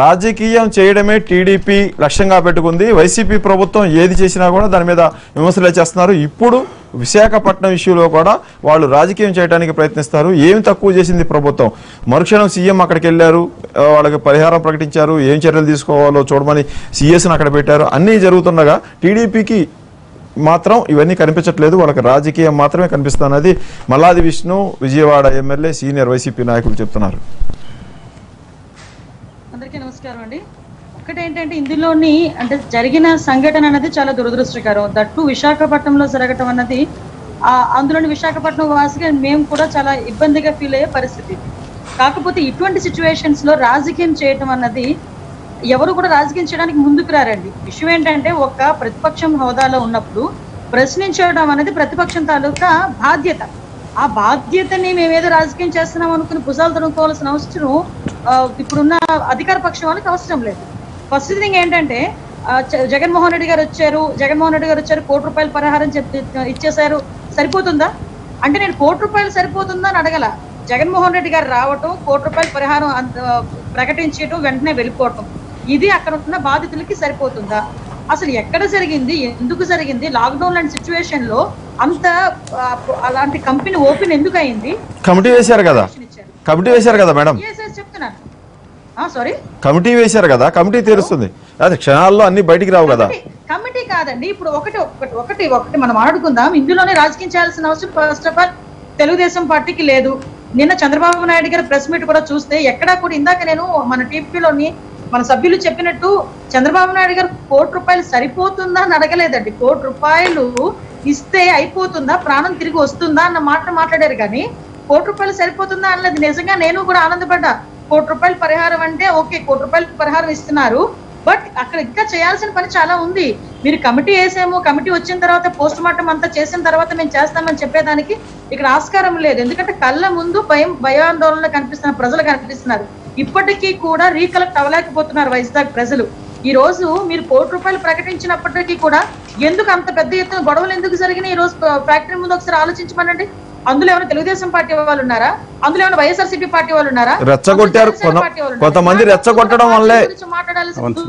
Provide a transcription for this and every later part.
రాజకీయం చేయడమే టీడీపీ లక్ష్యంగా పెట్టుకుంది. వైసీపీ ప్రభుత్వం ఏది చేసినా కూడా దాని మీద విమర్శలు చేస్తున్నారు. ఇప్పుడు విశాఖపట్నం ఇష్యూలో కూడా వాళ్ళు రాజకీయం చేయడానికి ప్రయత్నిస్తారు. ఏమి తక్కువ చేసింది ప్రభుత్వం? మరుక్షణం సీఎం అక్కడికి వెళ్ళారు. వాళ్ళకి పరిహారం ప్రకటించారు. ఏం చర్యలు తీసుకోవాలో చూడమని సీఎస్ని అక్కడ పెట్టారు. అన్నీ జరుగుతుండగా టీడీపీకి మాత్రం ఇవన్నీ కనిపించట్లేదు. వాళ్ళకి రాజకీయం మాత్రమే కనిపిస్తున్నది. Malladi Vishnu Vijayawada MLA senior YCP నాయకులు చెప్తున్నారు. ఏంటంటే ఇందులోని అంటే జరిగిన సంఘటన అనేది చాలా దురదృష్టకరం. దట్టు విశాఖపట్నంలో జరగటం అన్నది అందులోని విశాఖపట్నం వాసిగా మేము కూడా చాలా ఇబ్బందిగా ఫీల్ అయ్యే పరిస్థితి. కాకపోతే ఇటువంటి సిచ్యువేషన్స్లో రాజకీయం చేయటం అన్నది ఎవరు కూడా రాజకీయం చేయడానికి ముందుకు రారండి. విషయం ఏంటంటే ఒక ప్రతిపక్షం హోదాలో ఉన్నప్పుడు ప్రశ్నించడం అనేది ప్రతిపక్షం తాలూకా బాధ్యత. ఆ బాధ్యతని మేమేదో రాజకీయం చేస్తున్నాం అనుకుని భుజాలు తరుముకోవాల్సిన అవసరం ఇప్పుడున్న అధికార పక్షం వాళ్ళకి అవసరం లేదు. ఫస్ట్ థింగ్ ఏంటంటే జగన్మోహన్ రెడ్డి గారు వచ్చారు జగన్మోహన్ రెడ్డి గారు వచ్చారు కోటి రూపాయల పరిహారం చెప్పి ఇచ్చేశారు. సరిపోతుందా? అంటే నేను కోటి రూపాయలు సరిపోతుందా అని అడగల. జగన్మోహన్ రెడ్డి గారు రావటం కోటి రూపాయల పరిహారం ప్రకటించడం వెంటనే వెళ్ళిపోవటం. ఇది అక్కడ ఉన్న బాధితులకి సరిపోతుందా? అసలు ఎక్కడ జరిగింది? ఎందుకు జరిగింది? లాక్డౌన్ లాంటి సిచ్యువేషన్లో అంత అలాంటి కంపెనీ ఓపెన్ ఎందుకు అయింది? కమిటీ వేశారు కదా. కమిటీ వేశారు కదా మేడం. కమిటీ వేశారు కదా కమిటీ తీరుస్తుంది. అదే క్షణాల్లో అన్ని బయటికి రావు కదా. కమిటీ కాదండి ఇప్పుడు ఒకటి ఒకటి ఒకటి ఒకటి మనం ఆడుకుందాం. ఇందులోనే రాజకీయం చేయాల్సిన అవసరం ఫస్ట్ ఆఫ్ ఆల్ తెలుగుదేశం పార్టీకి లేదు. నిన్న చంద్రబాబు నాయుడు గారి ప్రెస్ మీట్ కూడా చూస్తే ఎక్కడా కూడా ఇందాక నేను మన టీపీలోని మన సభ్యులు చెప్పినట్టు చంద్రబాబు నాయుడు గారు కోటి రూపాయలు సరిపోతుందా అని అడగలేదండి. కోటి రూపాయలు ఇస్తే అయిపోతుందా? ప్రాణం తిరిగి వస్తుందా? అన్న మాట మాట్లాడారు కానీ కోటి రూపాయలు సరిపోతుందా అనలేదు నిజంగా నేను కూడా ఆనందపడ్డా. కోటి రూపాయలు పరిహారం అంటే ఓకే కోటి రూపాయల పరిహారం ఇస్తున్నారు. బట్ అక్కడ ఇంకా చేయాల్సిన పని చాలా ఉంది. మీరు కమిటీ వేసాము కమిటీ వచ్చిన తర్వాత పోస్ట్ మార్టం అంతా చేసిన తర్వాత మేము చేస్తామని చెప్పేదానికి ఇక్కడ ఆస్కారం లేదు. ఎందుకంటే కళ్ళ ముందు భయం భయాందోళన కనిపిస్తున్న ప్రజలు కనిపిస్తున్నారు. ఇప్పటికీ కూడా రీకలెక్ట్ అవ్వలేకపోతున్నారు వైజాగ్ ప్రజలు. ఈ రోజు మీరు కోటి రూపాయలు ప్రకటించినప్పటికీ కూడా ఎందుకు అంత పెద్ద ఎత్తున గొడవలు ఎందుకు జరిగినాయి? ఈ రోజు ఫ్యాక్టరీ ముందు ఒకసారి ఆలోచించమనండి. అందులో ఏమైనా తెలుగుదేశం పార్టీ వాళ్ళు ఉన్నారా? అందులో ఏమైనా వైఎస్ఆర్సీపీ పార్టీ వాళ్ళు ఉన్నారా? రెచ్చగొట్టారు. కొంతమంది రెచ్చగొట్టడం వల్లే-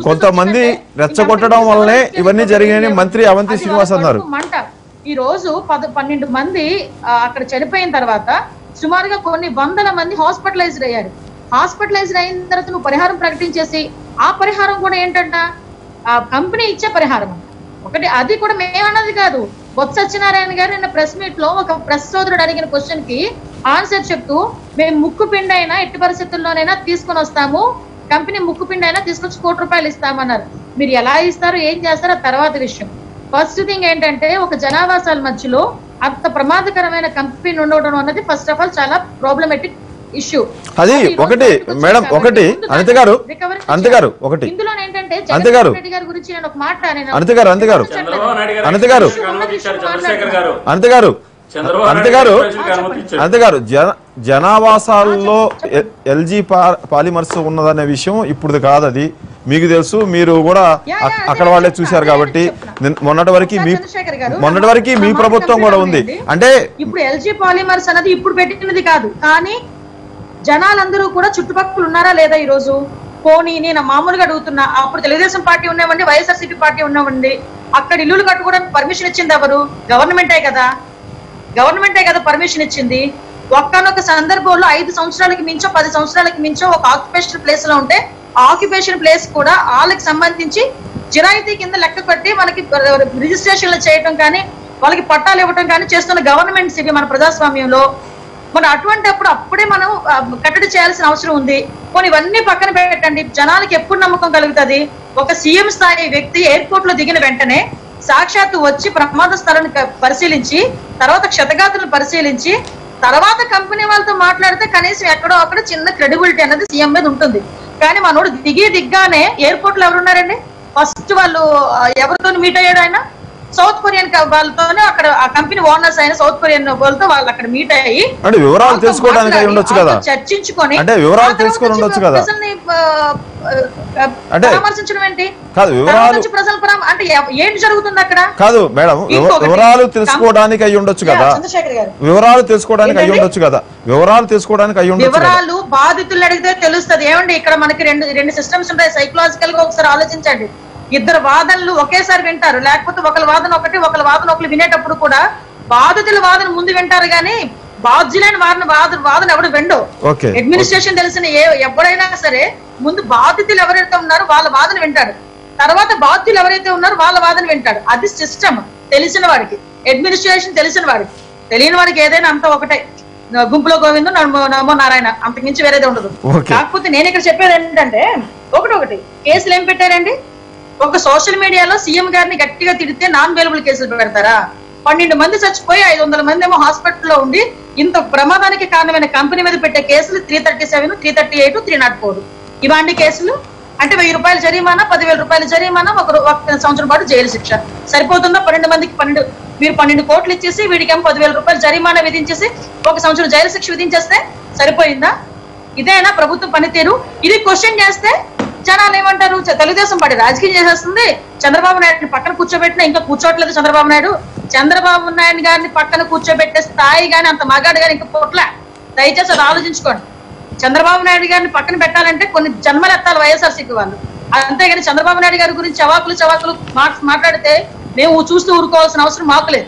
కొంతమంది రెచ్చగొట్టడం అందరికీ ఇవన్నీ జరిగాయని. మంత్రి అవంతి శ్రీనివాస్ అన్నారు. మంట. ఈ రోజు పద పన్నెండు మంది అక్కడ చనిపోయిన తర్వాత సుమారుగా కొన్ని వందల మంది హాస్పిటలైజ్డ్ అయ్యారు. హాస్పిటలైజ్డ్ అయిన తర్వాత నువ్వు పరిహారం ప్రకటించేసి ఆ పరిహారం కూడా ఏంటంట ఆ కంపెనీ ఇచ్చే పరిహారం. ఒకటి అది కూడా మేమన్నది కాదు. బొత్స సత్యనారాయణ గారు నిన్న ప్రెస్ మీట్లో ఒక ప్రెస్ సోదరుడు అడిగిన క్వశ్చన్కి ఆన్సర్ చెప్తూ మేము ముక్కు పిండి అయినా ఎట్టి పరిస్థితుల్లోనైనా తీసుకొని వస్తాము. కంపెనీ ముక్కు పిండి అయినా తీసుకొచ్చి కోటి రూపాయలు ఇస్తామన్నారు. మీరు ఎలా ఇస్తారు? ఏం చేస్తారు? ఆ తర్వాత విషయం. ఫస్ట్ థింగ్ ఏంటంటే ఒక జనావాసాల మధ్యలో అంత ప్రమాదకరమైన కంపెనీ ఉండవడం అన్నది ఫస్ట్ ఆఫ్ ఆల్ చాలా ప్రాబ్లమెటిక్ ఇష్యూ అది ఒకటి మేడం ఒకటి. అనిత గారు అనిత గారు ఒకటి. ఇందులో ఏంటంటే అనిత గారు. అనిత గారు అనిత గారు. అనిత గారు. అనిత గారు. చంద్రబాబు అనిత గారు. అనిత గారు జన జనావాసాల్లో ఎల్జీ పాలిమర్స్ ఉన్నదనే విషయం ఇప్పుడు కాదు అది మీకు తెలుసు మీరు కూడా అక్కడ వాళ్ళే చూశారు కాబట్టి మొన్నటి వరకు మీ మొన్నటి వరకు మీ ప్రభుత్వం కూడా ఉంది. అంటే ఇప్పుడు ఎల్జీ పాలిమర్స్ అనేది ఇప్పుడు పెట్టినది కాదు. కానీ జనాలందరూ కూడా చుట్టుపక్కల ఉన్నారా లేదా ఈ రోజు పోనీ నేను మామూలుగా అడుగుతున్నా అప్పుడు తెలుగుదేశం పార్టీ ఉన్నామండి వైఎస్ఆర్సీపీ పార్టీ ఉన్నామండి అక్కడ ఇల్లులు కట్టుకోవడానికి పర్మిషన్ ఇచ్చింది ఎవరు? గవర్నమెంటే కదా. గవర్నమెంటే కదా పర్మిషన్ ఇచ్చింది. ఒక్కనొక సందర్భంలో ఐదు సంవత్సరాలకి మించో పది సంవత్సరాలకి మించో ఒక ఆక్యుపేషన్ ప్లేస్లో ఉంటే ఆక్యుపేషన్ ప్లేస్ కూడా వాళ్ళకి సంబంధించి జిరాయితీ కింద లెక్క కట్టి మనకి రిజిస్ట్రేషన్లు చేయటం కానీ వాళ్ళకి పట్టాలు ఇవ్వటం కానీ చేస్తున్న గవర్నమెంట్స్ ఇవి మన ప్రజాస్వామ్యంలో. మన అటువంటిప్పుడు అప్పుడే మనం కట్టడి చేయాల్సిన అవసరం ఉంది. కొన్ని ఇవన్నీ పక్కన పెట్టండి. జనాలకి ఎప్పుడు నమ్మకం కలుగుతుంది? ఒక సీఎం స్థాయి వ్యక్తి ఎయిర్పోర్ట్లో దిగిన వెంటనే సాక్షాత్తు వచ్చి ప్రమాద స్థలాన్ని పరిశీలించి తర్వాత క్షతగాతులను పరిశీలించి తర్వాత కంపెనీ వాళ్ళతో మాట్లాడితే కనీసం ఎక్కడో అక్కడ చిన్న క్రెడిబిలిటీ అనేది సీఎం మీద ఉంటుంది. కానీ మనోడు దిగి దిగ్గానే ఎయిర్పోర్ట్లో ఎవరున్నారండి? ఫస్ట్ వాళ్ళు ఎవరితో మీట్ అయ్యాడు ఆయన? సౌత్ కొరియన్ వాళ్ళతోనే అక్కడ ఆ కంపెనీ ఓనర్స్ అయిన సౌత్ కొరియన్ వాళ్ళతో వాళ్ళు అక్కడ మీట్ అయ్యి అంటే వివరాలు తెలుసుకోవడానికి ఉండొచ్చు కదా? చర్చించుకొని అంటే వివరాలు తెలుసుకొని ఉండొచ్చు కదా. అంటే- పరామర్శించడం ఏంటి? కాదు, వివరాలు- ప్రజల అంటే ఏంటి జరుగుతుంది అక్కడ? కాదు మేడం. వివరాలు తెలుసుకోవడానికి అయి ఉండొచ్చు కదా? వివరాలు తెలుసుకోవడానికి అయి? ఉండొచ్చు కదా? వివరాలు తెలుసుకోవడానికి అయి ఉండొచ్చు వివరాలు బాధితులు అడిగితే తెలుస్తది. ఏమండి ఇక్కడ మనకి రెండు రెండు సిస్టమ్స్ ఉంటాయి. సైకలాజికల్గా ఒకసారి ఆలోచించండి. ఇద్దరు వాదనలు ఒకేసారి వింటారు. లేకపోతే ఒకరి వాదన ఒకటి ఒకరి వాదన ఒకరు వినేటప్పుడు కూడా బాధితుల వాదన ముందు వింటారు కానీ బాధ్యులైన వాదన వాదన వాదన ఎవడు విండో అడ్మినిస్ట్రేషన్ తెలిసిన ఏ ఎవరైనా సరే ముందు బాధితులు ఎవరైతే ఉన్నారో వాళ్ళ వాదన వింటాడు. తర్వాత బాధితులు ఎవరైతే ఉన్నారో వాళ్ళ వాదన వింటాడు. అది సిస్టమ్ తెలిసిన వాడికి. అడ్మినిస్ట్రేషన్ తెలిసిన వాడికి. తెలియని వాడికి ఏదైనా అంత ఒకటే. గుంపులో గోవిందు నమో నారాయణ అంతకుమించి వేరేదే ఉండదు. కాకపోతే నేను ఇక్కడ చెప్పేది ఏంటంటే ఒకటి ఒకటి కేసులు ఏం పెట్టారండి? ఒక సోషల్ మీడియాలో సీఎం గారిని గట్టిగా తిడితే నాన్ వేలబుల్ కేసులు పెడతారా? పన్నెండు మంది చచ్చిపోయి ఐదు వందల మంది ఏమో హాస్పిటల్లో ఉండి ఇంత ప్రమాదానికి కారణమైన కంపెనీ మీద పెట్టే కేసులు three thirty seven three thirty eight three nought four ఇవాంటి కేసులు అంటే వెయ్యి రూపాయల జరిమానా పదివేల రూపాయల జరిమానా ఒక ఒక సంవత్సరం పాటు జైలు శిక్ష. సరిపోతుందా? పన్నెండు మందికి పన్నెండు మీరు పన్నెండు కోట్లు ఇచ్చేసి వీడికేమో పదివేల రూపాయలు జరిమానా విధించేసి ఒక సంవత్సరం జైలు శిక్ష విధించేస్తే సరిపోయిందా? ఇదేనా ప్రభుత్వ పనితీరు? ఇది క్వశ్చన్ చేస్తే జనాలు ఏమంటారు? తెలుగుదేశం పార్టీ రాజకీయం చేసేస్తుంది. చంద్రబాబు నాయుడు పక్కన కూర్చోబెట్టినా ఇంకా కూర్చోవట్లేదు చంద్రబాబు నాయుడు. చంద్రబాబు నాయుడు గారిని పక్కన కూర్చోబెట్టే స్థాయి గాని అంత మగాడు గాని ఇంకా పొట్ల. దయచేసి అది ఆలోచించుకోండి. చంద్రబాబు నాయుడు గారిని పక్కన పెట్టాలంటే కొన్ని జన్మలు ఎత్తాలి వైఎస్ఆర్సీపీ వాళ్ళు. అంతేగాని చంద్రబాబు నాయుడు గారి గురించి చవాకులు చవాకులు మాట్లాడితే మేము చూస్తూ ఊరుకోవాల్సిన అవసరం మాకు లేదు.